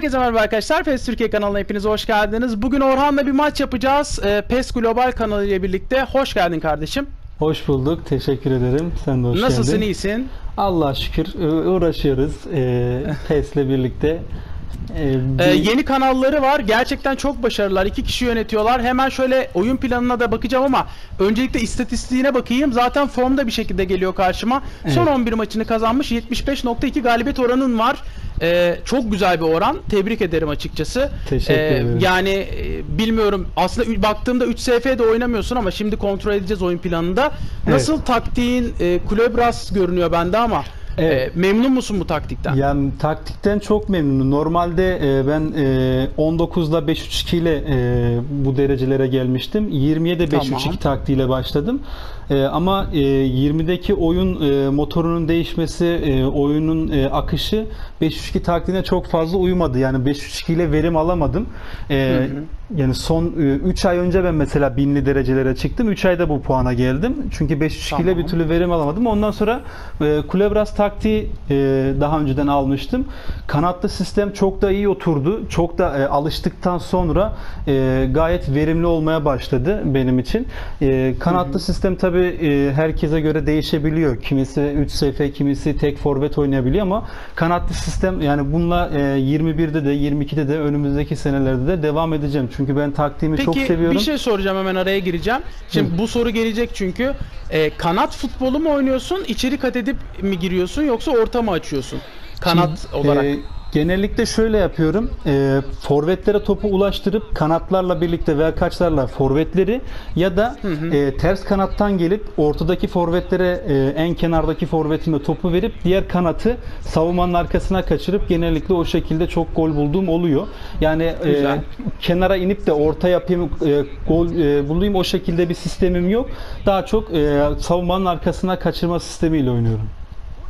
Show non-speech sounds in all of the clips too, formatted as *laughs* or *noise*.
Herkese merhaba arkadaşlar. PES Türkiye kanalına hepiniz hoş geldiniz. Bugün Orhan'la bir maç yapacağız. Ee, PES Global kanalı ile birlikte. Hoş geldin kardeşim. Hoş bulduk. Teşekkür ederim. Sen de hoş Nasılsın, geldin. iyisin? Allah'a şükür uğraşıyoruz. Ee, *laughs* PES'le birlikte. Ee, Ee, yeni kanalları var. Gerçekten çok başarılılar. İki kişi yönetiyorlar. Hemen şöyle oyun planına da bakacağım ama öncelikle istatistiğine bakayım. Zaten formda bir şekilde geliyor karşıma. Son Evet. 11 maçını kazanmış. 75.2 galibiyet oranın var. Ee, çok güzel bir oran. Tebrik ederim açıkçası. Teşekkür ederim. Yani e, bilmiyorum. Aslında baktığımda 3 SF'de oynamıyorsun ama şimdi kontrol edeceğiz oyun planında. Nasıl taktiğin e, Kulebras görünüyor bende ama Evet. e, memnun musun bu taktikten? Yani taktikten çok memnunum. Normalde e, ben e, 19'da 5-3-2 ile e, bu derecelere gelmiştim. 20'ye de 5-3-2 Tamam. taktiğiyle başladım. E, ama e, 20'deki oyun e, motorunun değişmesi, e, oyunun e, akışı 5-3-2 taktiğine çok fazla uymadı. Yani 5-3-2 ile verim alamadım. E, Yani son 3 ay önce ben mesela binli derecelere çıktım. 3 ayda bu puana geldim. Çünkü 5-3-2 ile Tamam. bir türlü verim alamadım. Ondan sonra e, Kulebras taktiği e, daha önceden almıştım. Kanatlı sistem çok da iyi oturdu. Çok da e, alıştıktan sonra e, gayet verimli olmaya başladı benim için. E, kanatlı sistem tabi herkese göre değişebiliyor. Kimisi 3 SF, kimisi tek forvet oynayabiliyor ama kanatlı sistem yani bununla e, 21'de de 22'de de önümüzdeki senelerde de devam edeceğim. Çünkü ben taktiğimi çok Peki seviyorum. bir şey soracağım hemen araya gireceğim. Şimdi bu soru gelecek çünkü. Ee, kanat futbolu mu oynuyorsun? içeri kat edip mi giriyorsun yoksa orta mı açıyorsun? Kanat olarak. Ee, genellikle şöyle yapıyorum. Ee, forvetlere topu ulaştırıp kanatlarla birlikte veya kaçlarla forvetleri ya da e, ters kanattan gelip ortadaki forvetlere e, en kenardaki forvetime topu verip diğer kanatı savunmanın arkasına kaçırıp genellikle o şekilde çok gol bulduğum oluyor. Yani e, kenara inip de orta yapayım e, gol e, bulayım o şekilde bir sistemim yok. Daha çok e, savunmanın arkasına kaçırma sistemiyle oynuyorum.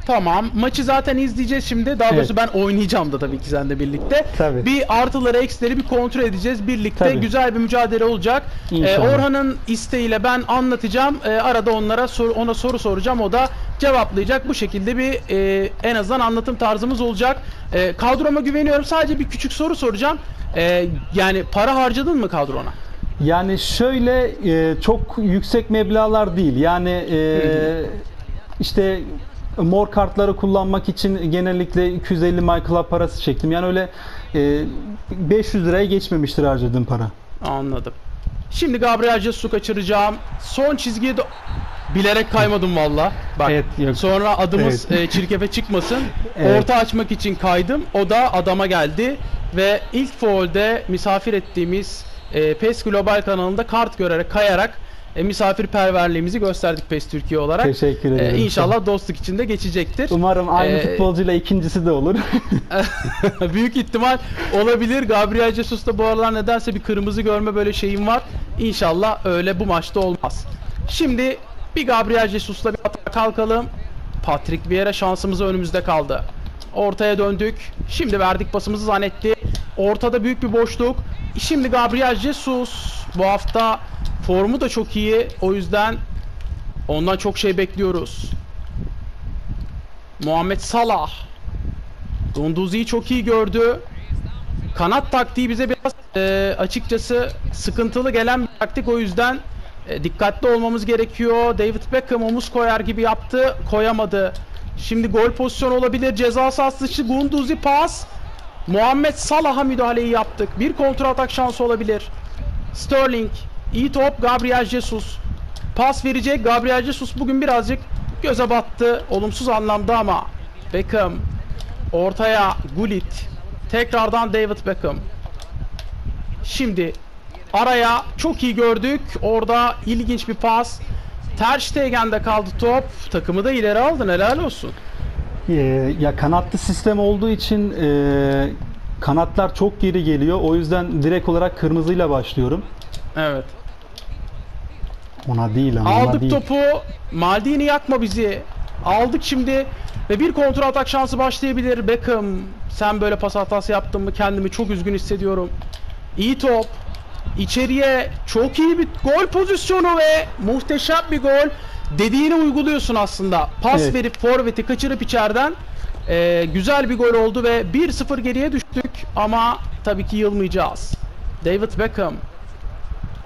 Tamam. Maçı zaten izleyeceğiz şimdi. Daha doğrusu ben oynayacağım da tabii ki seninle birlikte. Tabii. Bir artıları eksileri bir kontrol edeceğiz. Birlikte Tabii. güzel bir mücadele olacak. Ee. Orhan'ın isteğiyle ben anlatacağım. Ee, arada onlara soru, ona soru soracağım. O da cevaplayacak. Bu şekilde bir e, en azından anlatım tarzımız olacak. E, kadroma güveniyorum. Sadece bir küçük soru soracağım. E, yani para harcadın mı kadrona? Yani şöyle e, çok yüksek meblağlar değil. Yani e, işte mor kartları kullanmak için genellikle 250 MyClub parası çektim. Yani öyle e, 500 liraya geçmemiştir harcadığım para. Anladım. Şimdi Gabriel Jesus'u kaçıracağım. Son çizgiye de... Bilerek kaymadım valla. Bak. Evet, yok. Sonra adımız Evet. e, çirkefe çıkmasın. *laughs* Evet. Orta açmak için kaydım. O da adama geldi. Ve ilk foul'de misafir ettiğimiz e, PES Global kanalında kart görerek kayarak e, misafirperverliğimizi gösterdik PES Türkiye olarak. Teşekkür E, ederim. inşallah dostluk içinde geçecektir. Umarım aynı Ee, futbolcuyla ikincisi de olur. *laughs* Büyük ihtimal olabilir. Gabriel Jesus da bu aralar nedense bir kırmızı görme böyle şeyim var. İnşallah öyle bu maçta olmaz. Şimdi bir Gabriel Jesus'la bir atağa kalkalım. Patrick Vieira şansımız önümüzde kaldı. Ortaya döndük. Şimdi verdik pasımızı zannetti. Ortada büyük bir boşluk. Şimdi Gabriel Jesus bu hafta formu da çok iyi. O yüzden ondan çok şey bekliyoruz. Muhammed Salah Dunduzi'yi çok iyi gördü. Kanat taktiği bize biraz e, açıkçası sıkıntılı gelen bir taktik o yüzden e, dikkatli olmamız gerekiyor. David Beckham omuz koyar gibi yaptı, koyamadı. Şimdi gol pozisyonu olabilir. Ceza sahası dışı Gunduzi pas. Muhammed Salah'a müdahaleyi yaptık. Bir kontra atak şansı olabilir. Sterling, iyi top Gabriel Jesus. Pas verecek. Gabriel Jesus bugün birazcık göze battı. Olumsuz anlamda ama. Beckham Ortaya Gullit. Tekrardan David Beckham. Şimdi araya çok iyi gördük. Orada ilginç bir pas. Ter Stegen'de kaldı top. Takımı da ileri aldın. Helal olsun. Ee, ya kanatlı sistem olduğu için e, kanatlar çok geri geliyor. O yüzden direkt olarak kırmızıyla başlıyorum. Evet. Ona değil ama ona Aldık değil. topu. Maldini yakma bizi. Aldık şimdi. Ve bir kontrol atak şansı başlayabilir. Beckham sen böyle pas hatası yaptın mı kendimi çok üzgün hissediyorum. İyi top. İçeriye çok iyi bir gol pozisyonu ve muhteşem bir gol. Dediğini uyguluyorsun aslında. Pas Evet. verip forveti kaçırıp içeriden Ee, güzel bir gol oldu ve 1-0 geriye düştük ama tabii ki yılmayacağız. David Beckham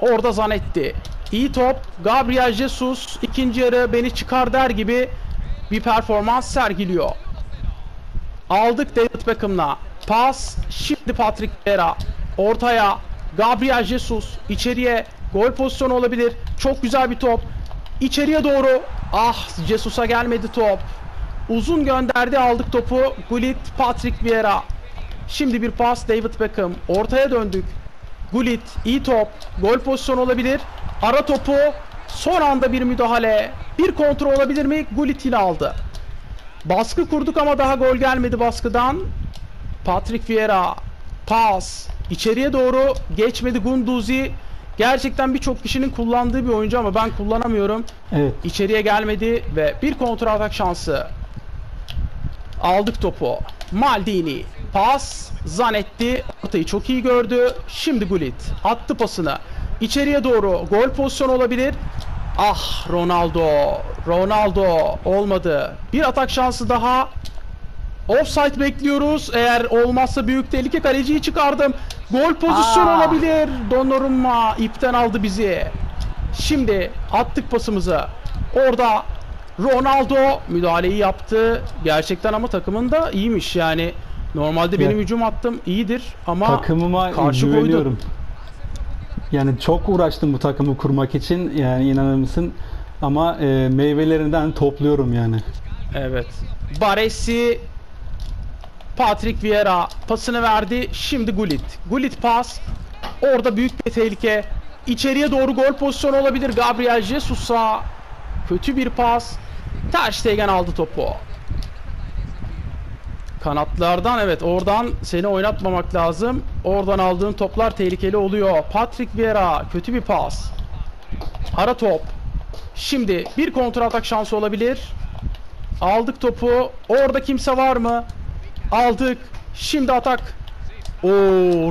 orada Zanetti. İyi top. Gabriel Jesus ikinci yarı beni çıkar der gibi bir performans sergiliyor. Aldık David Beckham'la. Pas. Şimdi Patrick Vieira. Ortaya. Gabriel Jesus. içeriye. Gol pozisyonu olabilir. Çok güzel bir top. İçeriye doğru. Ah Jesus'a gelmedi top. Uzun gönderdi aldık topu. Gullit Patrick Vieira. Şimdi bir pas David Beckham. Ortaya döndük. Gullit iyi top. Gol pozisyonu olabilir. Ara topu. Son anda bir müdahale. Bir kontrol olabilir mi? Gullit yine aldı. Baskı kurduk ama daha gol gelmedi baskıdan. Patrick Vieira pas içeriye doğru geçmedi Gunduzi. Gerçekten birçok kişinin kullandığı bir oyuncu ama ben kullanamıyorum. Evet. İçeriye gelmedi ve bir kontra atak şansı. Aldık topu. Maldini pas Zanetti ortayı çok iyi gördü. Şimdi Gullit attı pasını. İçeriye doğru gol pozisyonu olabilir. Ah Ronaldo. Ronaldo olmadı. Bir atak şansı daha. Offside bekliyoruz. Eğer olmazsa büyük tehlike kaleciyi çıkardım. Gol pozisyonu Aa. olabilir. Donnarumma ipten aldı bizi. Şimdi attık pasımızı. Orada Ronaldo müdahaleyi yaptı. Gerçekten ama takımın da iyiymiş yani. Normalde benim Evet. hücum attım iyidir ama Takımıma karşı güveniyorum. Yani çok uğraştım bu takımı kurmak için. Yani inanır mısın? Ama e, meyvelerinden topluyorum yani. Evet. Baresi Patrick Vieira pasını verdi. Şimdi Gullit. Gullit pas. Orada büyük bir tehlike. İçeriye doğru gol pozisyonu olabilir. Gabriel Jesus'a kötü bir pas. Ter Stegen aldı topu. Kanatlardan evet oradan seni oynatmamak lazım. Oradan aldığın toplar tehlikeli oluyor. Patrick Vieira kötü bir pas. Ara top. Şimdi bir kontra atak şansı olabilir. Aldık topu. Orada kimse var mı? Aldık. Şimdi atak. Oo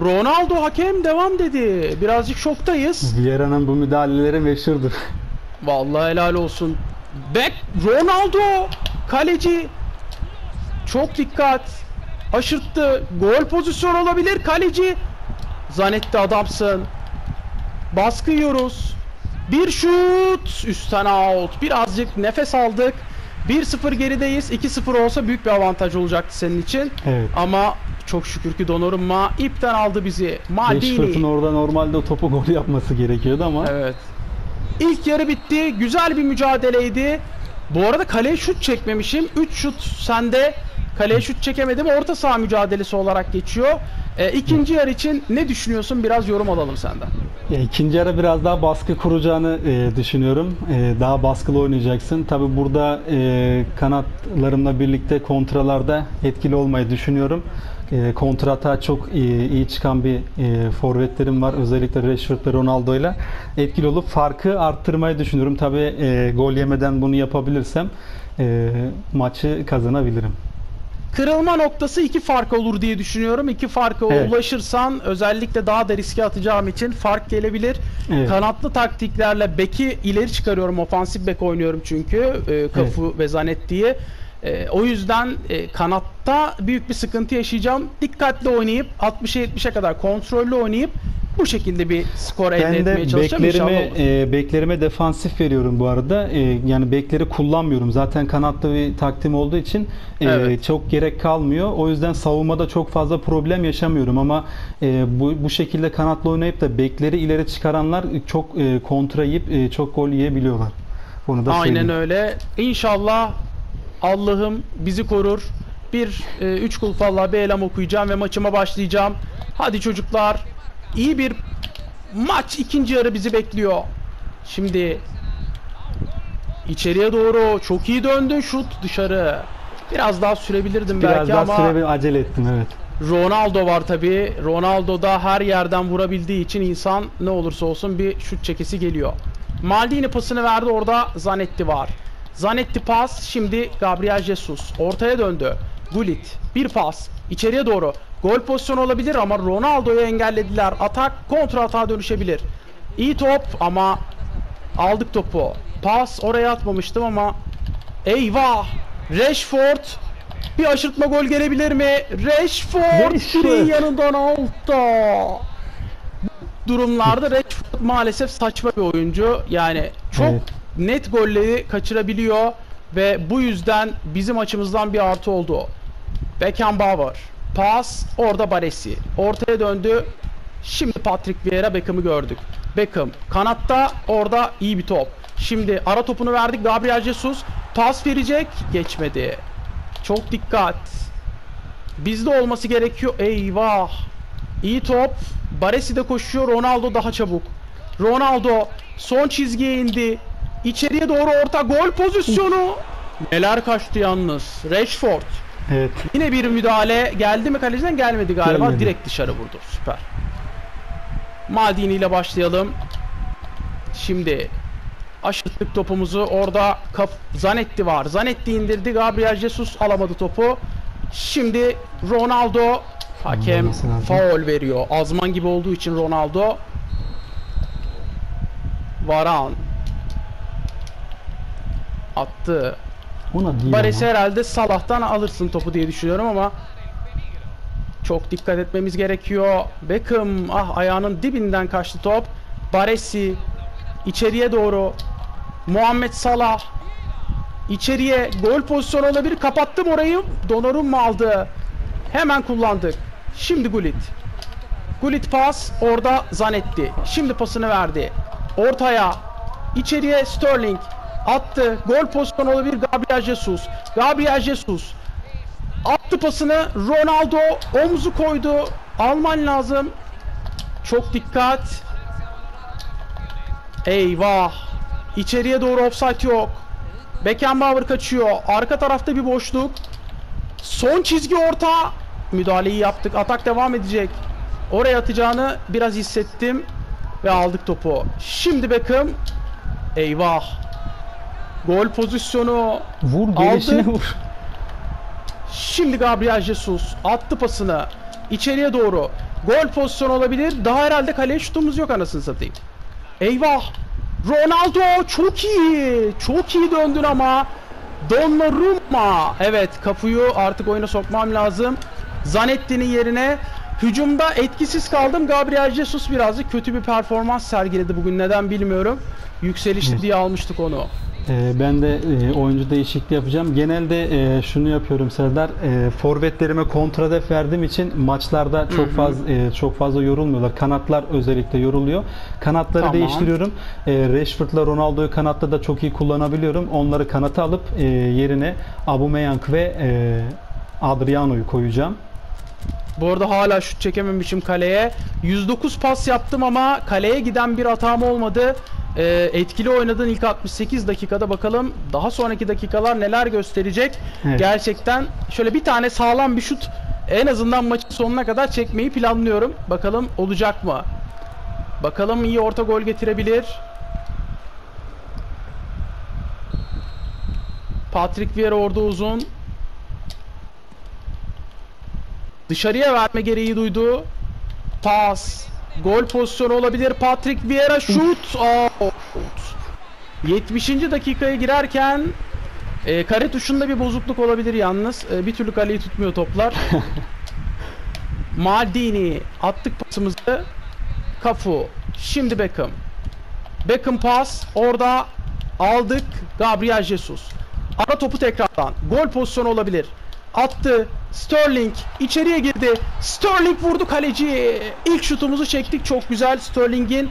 Ronaldo hakem devam dedi. Birazcık şoktayız. Vieira'nın bu müdahaleleri meşhurdur. Vallahi helal olsun. Back Ronaldo kaleci çok dikkat. Aşırttı. Gol pozisyonu olabilir kaleci. Zanetti adamsın. Baskı yiyoruz. Bir şut. Üstten out. Birazcık nefes aldık. 1-0 gerideyiz. 2-0 olsa büyük bir avantaj olacaktı senin için. Evet. Ama çok şükür ki Donnarumma ipten aldı bizi. Maldini. orada normalde o topu gol yapması gerekiyordu ama Evet. İlk yarı bitti. Güzel bir mücadeleydi. Bu arada kaleye şut çekmemişim. 3 şut sende. Kaleye şut çekemedim. Orta saha mücadelesi olarak geçiyor. E, ikinci yarı için ne düşünüyorsun? Biraz yorum alalım senden. Ya ikinci ara biraz daha baskı kuracağını e, düşünüyorum. E, daha baskılı oynayacaksın. Tabi burada e, kanatlarımla birlikte kontralarda etkili olmayı düşünüyorum. E, kontrata çok iyi, iyi çıkan bir e, forvetlerim var. Özellikle Rashford ve Ronaldo ile etkili olup farkı arttırmayı düşünüyorum. Tabi e, gol yemeden bunu yapabilirsem e, maçı kazanabilirim. Kırılma noktası iki fark olur diye düşünüyorum. İki farka Evet. ulaşırsan özellikle daha da riske atacağım için fark gelebilir. Evet. Kanatlı taktiklerle beki ileri çıkarıyorum. Ofansif bek oynuyorum çünkü. E, Kafu ve Zanetti'yi. E, o yüzden e, kanatta büyük bir sıkıntı yaşayacağım. Dikkatli oynayıp 60'a 70'e kadar kontrollü oynayıp bu şekilde bir skor elde Ben etmeye de çalışacağım. Beklerime e, beklerime defansif veriyorum bu arada. E, yani bekleri kullanmıyorum. Zaten kanatlı bir takdim olduğu için e, Evet. çok gerek kalmıyor. O yüzden savunmada çok fazla problem yaşamıyorum ama e, bu bu şekilde kanatlı oynayıp da bekleri ileri çıkaranlar çok e, kontra yiyip e, çok gol yiyebiliyorlar. Bunu da Aynen söyleyeyim. öyle. İnşallah Allah'ım bizi korur. Bir e, üç kul vallahi bir elam okuyacağım ve maçıma başlayacağım. Hadi çocuklar. İyi bir maç ikinci yarı bizi bekliyor. Şimdi içeriye doğru çok iyi döndü şut dışarı. Biraz daha sürebilirdim Biraz belki daha ama süre acele ettim evet. Ronaldo var tabi. Ronaldo da her yerden vurabildiği için insan ne olursa olsun bir şut çekesi geliyor. Maldini pasını verdi orada Zanetti var. Zanetti pas şimdi Gabriel Jesus ortaya döndü. Gullit bir pas içeriye doğru. Gol pozisyonu olabilir ama Ronaldo'yu engellediler. Atak kontra atağa dönüşebilir. İyi top ama aldık topu. Pas oraya atmamıştım ama eyvah Rashford Bir aşırtma gol gelebilir mi? Rashford direğin yanından altta. Durumlarda Rashford maalesef saçma bir oyuncu. Yani çok Evet. net golleri kaçırabiliyor ve bu yüzden bizim açımızdan bir artı oldu. Beckenbauer. Pas. Orada Baresi. Ortaya döndü. Şimdi Patrick Vieira Beckham'ı gördük. Beckham kanatta orada iyi bir top. Şimdi ara topunu verdik. Gabriel Jesus pas verecek. Geçmedi. Çok dikkat. Bizde olması gerekiyor. Eyvah. İyi top. Baresi de koşuyor. Ronaldo daha çabuk. Ronaldo son çizgiye indi. İçeriye doğru orta gol pozisyonu. Neler kaçtı yalnız. Rashford. Evet. Yine bir müdahale geldi mi kaleciden gelmedi galiba. Gelmedi. Direkt dışarı vurdu. Süper. Maldini ile başlayalım. Şimdi aşırttık topumuzu. Orada kaf Zanetti var. Zanetti indirdi. Gabriel Jesus alamadı topu. Şimdi Ronaldo hakem faul veriyor. Azman gibi olduğu için Ronaldo Varan attı. Baresi herhalde Salah'tan alırsın topu diye düşünüyorum ama çok dikkat etmemiz gerekiyor. Beckham ah ayağının dibinden kaçtı top. Baresi içeriye doğru. Muhammed Salah içeriye gol pozisyonu olabilir. Kapattım orayı. Donnarumma aldı. Hemen kullandık. Şimdi Gullit. Gullit pas orada Zanetti. Şimdi pasını verdi. Ortaya içeriye Sterling attı. Gol pozisyonu olabilir Gabriel Jesus. Gabriel Jesus attı pasını Ronaldo omzu koydu. Alman lazım. Çok dikkat. Eyvah. İçeriye doğru offside yok. Beckenbauer kaçıyor. Arka tarafta bir boşluk. Son çizgi orta. Müdahaleyi yaptık. Atak devam edecek. Oraya atacağını biraz hissettim. Ve aldık topu. Şimdi Beckham. Eyvah. Gol pozisyonu. Vur gelişine vur. Şimdi Gabriel Jesus attı pasını. içeriye doğru. Gol pozisyonu olabilir. Daha herhalde kaleye şutumuz yok anasını satayım. Eyvah. Ronaldo çok iyi. Çok iyi döndün ama. Donnarumma. Evet kafuyu artık oyuna sokmam lazım. Zanetti'nin yerine hücumda etkisiz kaldım. Gabriel Jesus birazcık kötü bir performans sergiledi bugün. Neden bilmiyorum. Yükselişli diye almıştık onu. Ee, ben de e, oyuncu değişikliği yapacağım. Genelde e, şunu yapıyorum Serdar. E, forvetlerime kontradef verdiğim için maçlarda çok fazla çok fazla yorulmuyorlar. Kanatlar özellikle yoruluyor. Kanatları Tamam. değiştiriyorum. Rashford'la Ronaldo'yu kanatta da çok iyi kullanabiliyorum. Onları kanata alıp yerine Aubameyang ve Adriano'yu koyacağım. Bu arada hala şut çekememişim kaleye. 109 pas yaptım ama kaleye giden bir hatam olmadı. Ee, etkili oynadığın ilk 68 dakikada bakalım daha sonraki dakikalar neler gösterecek. Evet. Gerçekten şöyle bir tane sağlam bir şut en azından maçın sonuna kadar çekmeyi planlıyorum. Bakalım olacak mı? Bakalım iyi orta gol getirebilir. Patrick Vieira orada uzun. Dışarıya verme gereği duydu. Pas. Gol pozisyonu olabilir. Patrick Vieira şut. Aa, şut. 70. dakikaya girerken e, kare tuşunda bir bozukluk olabilir yalnız. E, bir türlü kaleyi tutmuyor toplar. *laughs* Maldini attık pasımızı. Kafu. Şimdi Beckham. Beckham pas. Orada aldık. Gabriel Jesus. Ara topu tekrardan. Gol pozisyonu olabilir. Attı. Sterling içeriye girdi. Sterling vurdu kaleci. İlk şutumuzu çektik. Çok güzel. Sterling'in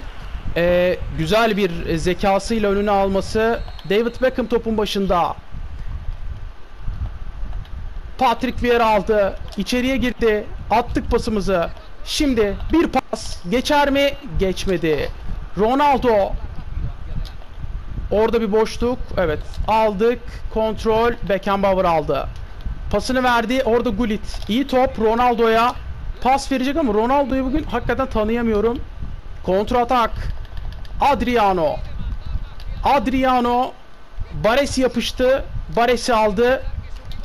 e, güzel bir zekasıyla önüne alması. David Beckham topun başında. Patrick Vieira aldı. İçeriye girdi. Attık pasımızı. Şimdi bir pas. Geçer mi? Geçmedi. Ronaldo. Orada bir boşluk. Evet. Aldık. Kontrol. Beckenbauer aldı. Pasını verdi. Orada Gullit. İyi top Ronaldo'ya. Pas verecek ama Ronaldo'yu bugün hakikaten tanıyamıyorum. Kontra atak. Adriano. Adriano. Baresi yapıştı. Baresi aldı.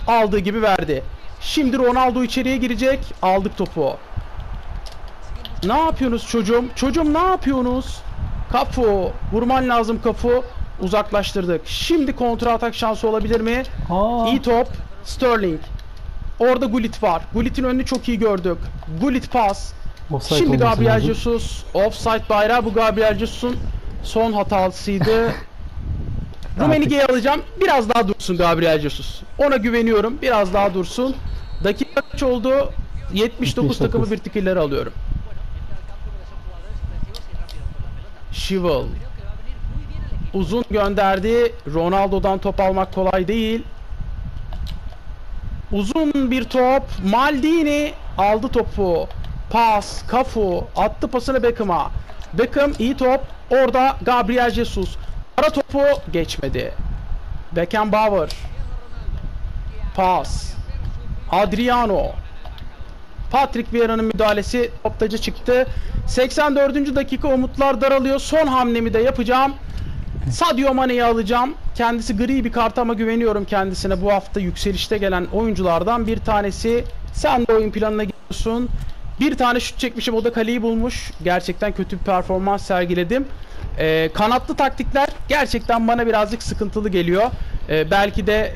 Aldığı gibi verdi. Şimdi Ronaldo içeriye girecek. Aldık topu. Ne yapıyorsunuz çocuğum? Çocuğum ne yapıyorsunuz? Kafu. Vurman lazım kafu. Uzaklaştırdık. Şimdi kontra atak şansı olabilir mi? Aa, İyi top. Sterling. Orada Gullit var. Gullit'in önünü çok iyi gördük. Gullit pas. Offside Şimdi Gabriel lazım. Jesus offside bayrağı bu Gabriel Jesus'un son hatasıydı. *laughs* Rumenige'yi alacağım. Biraz daha dursun Gabriel Jesus. Ona güveniyorum. Biraz daha dursun. Dakika kaç oldu? 79 79. takımı bir tıkırları alıyorum. Shivel. Uzun gönderdi. Ronaldo'dan top almak kolay değil. Uzun bir top. Maldini aldı topu. Pas. Kafu. Attı pasını Beckham'a. Beckham iyi top. Orada Gabriel Jesus. Ara topu geçmedi. Beckenbauer. Pas. Adriano. Patrick Vieira'nın müdahalesi toptacı çıktı. 84. dakika umutlar daralıyor. Son hamlemi de yapacağım. Sadio Mane'yi alacağım. Kendisi gri bir kart ama güveniyorum kendisine. Bu hafta yükselişte gelen oyunculardan bir tanesi. Sen de oyun planına giriyorsun. Bir tane şut çekmişim o da kaleyi bulmuş. Gerçekten kötü bir performans sergiledim. Ee, kanatlı taktikler gerçekten bana birazcık sıkıntılı geliyor. Ee, belki de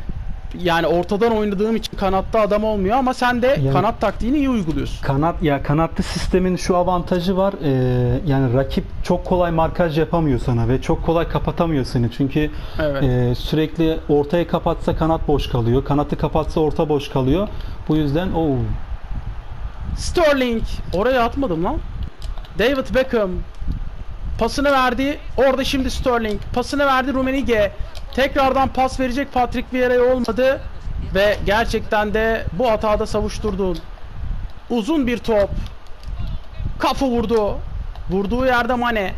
yani ortadan oynadığım için kanatta adam olmuyor ama sen de Yani- kanat taktiğini iyi uyguluyorsun. Kanat ya kanatlı sistemin şu avantajı var. Ee, yani rakip çok kolay markaj yapamıyor sana ve çok kolay kapatamıyor seni. Çünkü Evet. e, sürekli ortaya kapatsa kanat boş kalıyor. Kanatı kapatsa orta boş kalıyor. Bu yüzden o Sterling oraya atmadım lan. David Beckham pasını verdi. Orada şimdi Sterling pasını verdi Rumenige. Tekrardan pas verecek Patrick Vieira'ya olmadı ve gerçekten de bu hatada savuşturdun. Uzun bir top. Kafa vurdu. Vurduğu yerde Mane.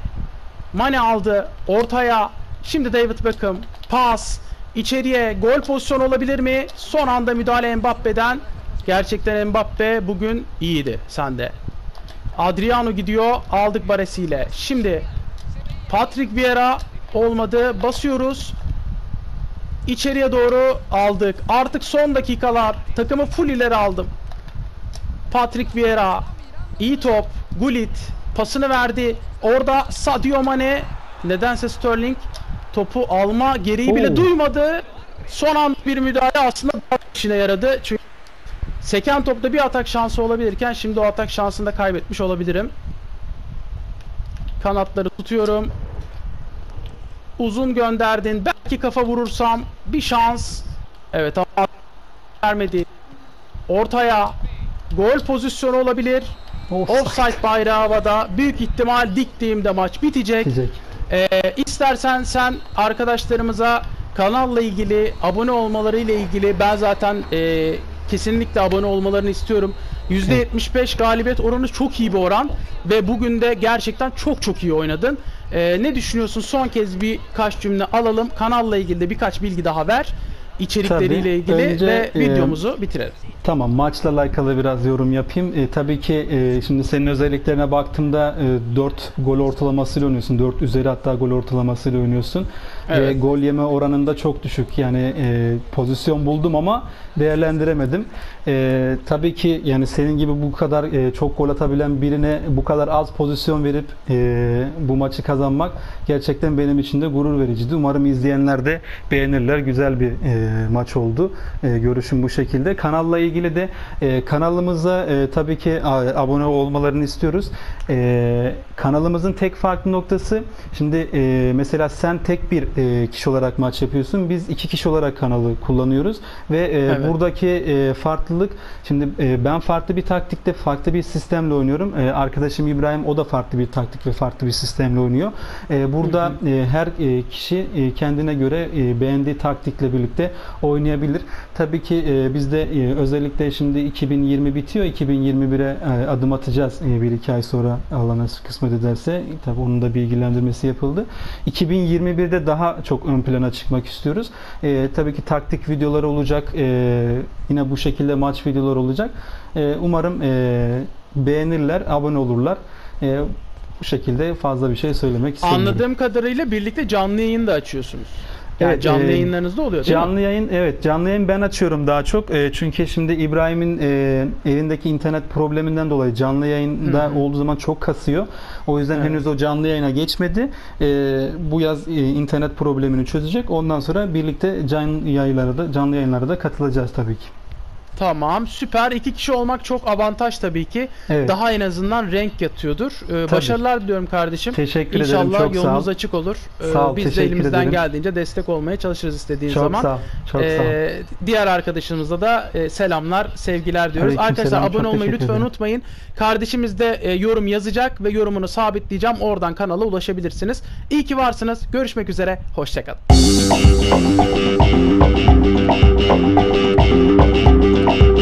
Mane aldı ortaya. Şimdi David Beckham pas içeriye gol pozisyonu olabilir mi? Son anda müdahale Mbappe'den. Gerçekten Mbappe bugün iyiydi sende. Adriano gidiyor. Aldık baresiyle. Şimdi Patrick Vieira olmadı. Basıyoruz. İçeriye doğru aldık. Artık son dakikalar. Takımı full ileri aldım. Patrick Vieira. iyi top. Gullit pasını verdi. Orada Sadio Mane. Nedense Sterling topu alma gereği bile Oo. duymadı. Son an bir müdahale aslında işine yaradı. Çünkü seken topta bir atak şansı olabilirken şimdi o atak şansını da kaybetmiş olabilirim. Kanatları tutuyorum. Uzun gönderdin. Belki kafa vurursam bir şans. Evet ama vermedi. Ortaya gol pozisyonu olabilir. offside Offside bayrağı havada. Büyük ihtimal diktiğimde maç bitecek. diyecek. Ee, istersen sen arkadaşlarımıza kanalla ilgili abone olmaları ile ilgili ben zaten e, kesinlikle abone olmalarını istiyorum. %75 galibiyet oranı çok iyi bir oran ve bugün de gerçekten çok çok iyi oynadın. Ee, ne düşünüyorsun? Son kez birkaç cümle alalım. Kanalla ilgili de birkaç bilgi daha ver. İçerikleriyle Tabii. ilgili Önce, ve e, videomuzu bitirelim. Tamam maçla alakalı biraz yorum yapayım. E, tabii ki e, şimdi senin özelliklerine baktığımda e, 4 gol ortalamasıyla oynuyorsun. 4 üzeri hatta gol ortalamasıyla oynuyorsun. Evet. E, gol yeme oranında çok düşük. Yani e, pozisyon buldum ama değerlendiremedim. E, tabii ki yani senin gibi bu kadar e, çok gol atabilen birine bu kadar az pozisyon verip e, bu maçı kazanmak gerçekten benim için de gurur vericiydi. Umarım izleyenler de beğenirler. Güzel bir e, maç oldu. E, görüşüm bu şekilde. Kanalla ilgili de e, kanalımıza e, tabii ki abone olmalarını istiyoruz. E, kanalımızın tek farklı noktası şimdi e, mesela sen tek bir e, kişi olarak maç yapıyorsun. Biz iki kişi olarak kanalı kullanıyoruz ve e, Evet. buradaki e, farklılık şimdi e, ben farklı bir taktikte farklı bir sistemle oynuyorum. E, arkadaşım İbrahim o da farklı bir taktik ve farklı bir sistemle oynuyor. E, burada e, her e, kişi e, kendine göre e, beğendiği taktikle birlikte oynayabilir. Tabii ki e, biz de e, özellikle şimdi 2020 bitiyor. 2021'e e, adım atacağız e, bir iki ay sonra Allah nasip kısmet ederse. Tabii onun da bilgilendirmesi yapıldı. 2021'de daha çok ön plana çıkmak istiyoruz. E, tabii ki taktik videolar olacak. E, yine bu şekilde maç videoları olacak. E, umarım e, beğenirler, abone olurlar. E, bu şekilde fazla bir şey söylemek istemiyorum. Anladığım kadarıyla birlikte canlı yayın da açıyorsunuz. Yani Evet, canlı e, yayınlarınız da oluyor değil mi? Canlı yayın evet canlı yayın ben açıyorum daha çok E, çünkü şimdi İbrahim'in e, evindeki internet probleminden dolayı canlı yayında Hı hı. olduğu zaman çok kasıyor. O yüzden Evet. henüz o canlı yayına geçmedi. E, bu yaz e, internet problemini çözecek. Ondan sonra birlikte canlı yayınlara da canlı yayınlara da katılacağız tabii ki. Tamam süper. İki kişi olmak çok avantaj tabii ki. Evet. Daha en azından renk yatıyordur. Ee, başarılar diliyorum kardeşim. Teşekkür ederim, İnşallah çok sağ yolunuz ol. açık olur. Ee, Sağ ol, Biz de elimizden ederim. geldiğince destek olmaya çalışırız istediğin Çok zaman. sağ ol, çok sağ ol. Ee, diğer arkadaşımıza da e, selamlar, sevgiler diyoruz. Aleyküm Arkadaşlar selam, abone olmayı lütfen ederim. unutmayın. Kardeşimiz de e, yorum yazacak ve yorumunu sabitleyeceğim. Oradan kanala ulaşabilirsiniz. İyi ki varsınız. Görüşmek üzere. Hoşçakalın. Thank you.